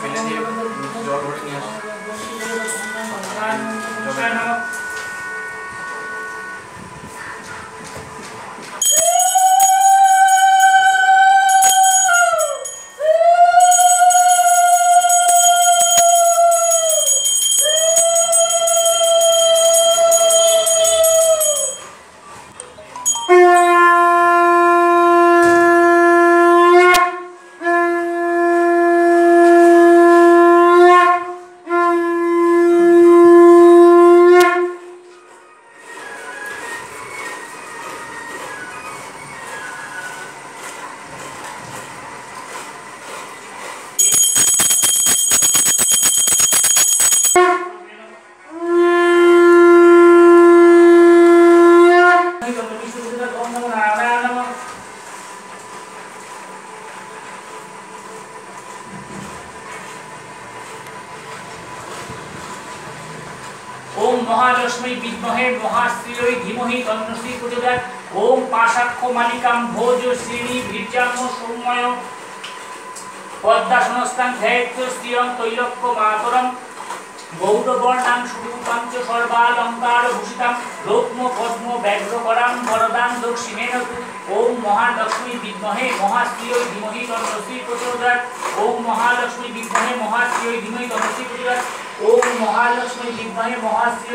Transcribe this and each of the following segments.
Finland Mahalakshmi বিদ্মহে মহাশ্রী ধীমহি তন্নশ্রী প্রচোদয়াৎ ওম পাশাক্ষ মালিকাম ভোজ শ্রেণি বীর্যাম সৌম্যয়। পদ্মাসনস্থান ধ্যায়িত্ব শ্রিয়ম তৈলক্য মাতরম। গৌরবর্ণাং সুরূপাঞ্চ সর্বালঙ্কার ভূষিতাম রৌক্ম পদ্ম ব্যাঘ্র করাম দক্ষিণেন ওম মহালক্ষ্মী বিদ্মহে মহাশ্রী ধীমহি তন্নশ্রী প্রচোদয়াৎ। ওম মহালক্ষ্মী বিদ্মহে মহাশ্রী ধীমহি ওম মহালক্ষ্মী বিদ্মহে মহাশ্রী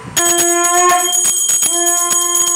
Thank you.